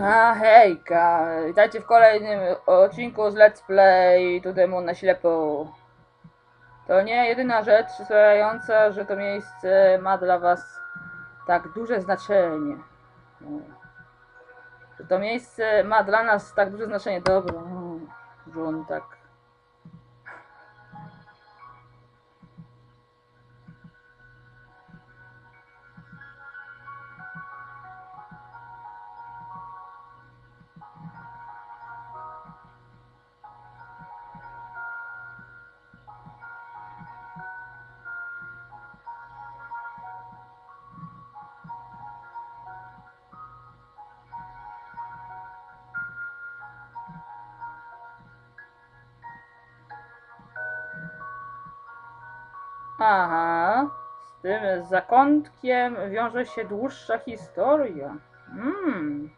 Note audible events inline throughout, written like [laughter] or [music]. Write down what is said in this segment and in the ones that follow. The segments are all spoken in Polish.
A hejka, witajcie w kolejnym odcinku z Let's Play To na ślepo. To nie jedyna rzecz sprawiająca, że to miejsce ma dla was tak duże znaczenie. Że to miejsce ma dla nas tak duże znaczenie. Dobra, no, że on tak... Aha, z tym zakątkiem wiąże się dłuższa historia. Hmm.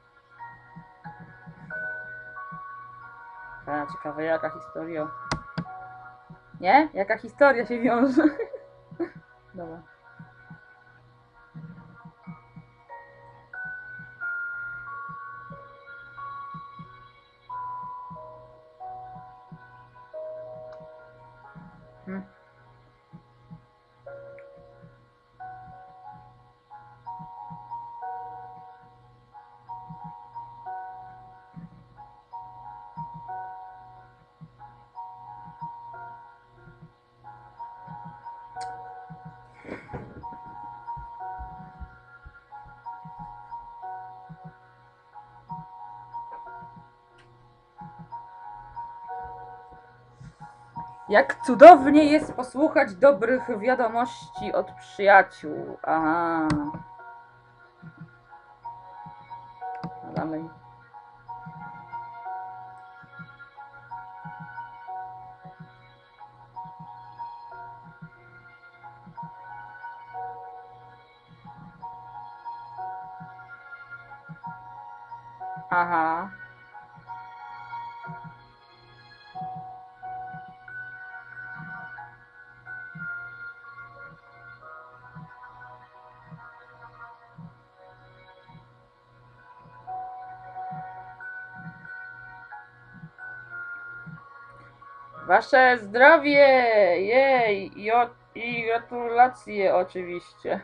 A, ciekawe jaka historia. Nie? Jaka historia się wiąże? [laughs] Dobra. Hmm. Jak cudownie jest posłuchać dobrych wiadomości od przyjaciół. Aha. Dalej. Aha. Wasze zdrowie! Jej! I, o, i gratulacje oczywiście.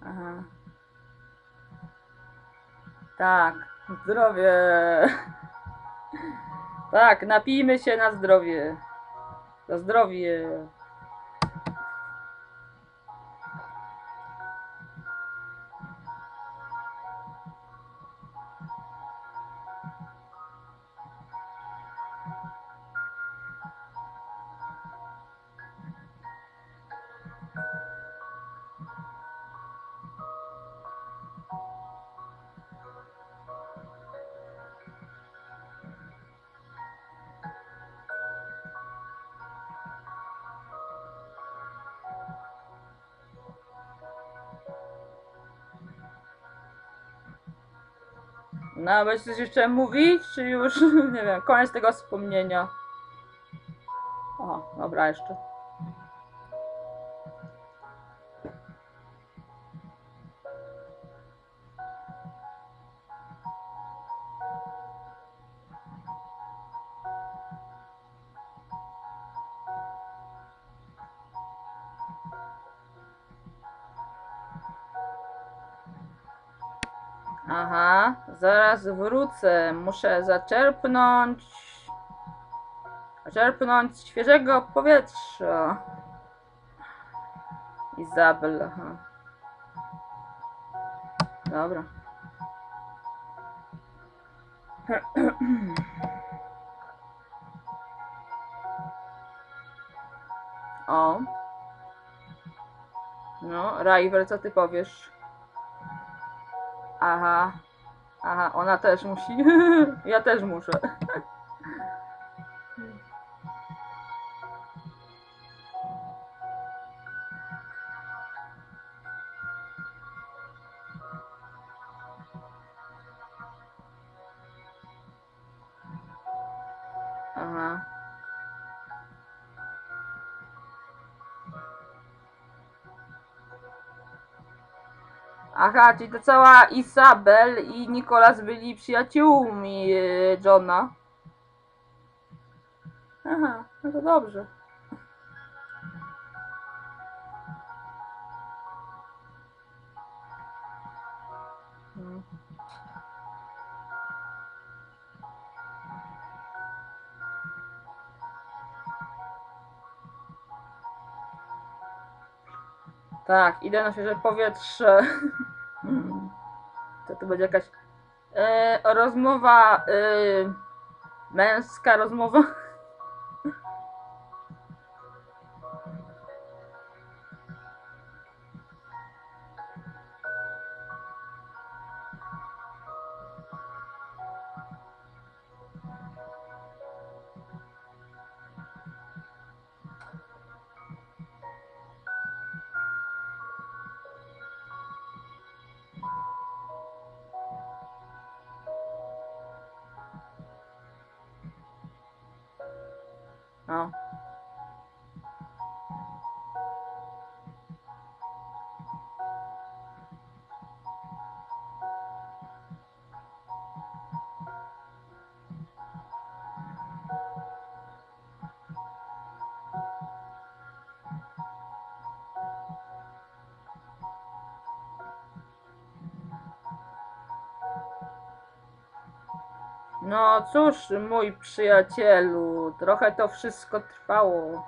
Aha. Tak, zdrowie. Tak, napijmy się na zdrowie. Za zdrowie. No, będziesz coś jeszcze mówić, czy już, [laughs] nie wiem, koniec tego wspomnienia? O, dobra, jeszcze. Aha, zaraz wrócę. Muszę zaczerpnąć. Zaczerpnąć świeżego powietrza. Izabel, aha. Dobra. [clears throat] O. No, River, co ty powiesz? Aha. Aha, ona też musi. [laughs] ja też muszę. Aha. Aha, czyli to cała Isabel i Nikolas byli przyjaciółmi e, Johna. Aha, no to dobrze. Hmm. Tak, idę na świeże powietrze. [laughs] To tu będzie jakaś e, rozmowa, e, męska rozmowa. No. No cóż, mój przyjacielu, trochę to wszystko trwało.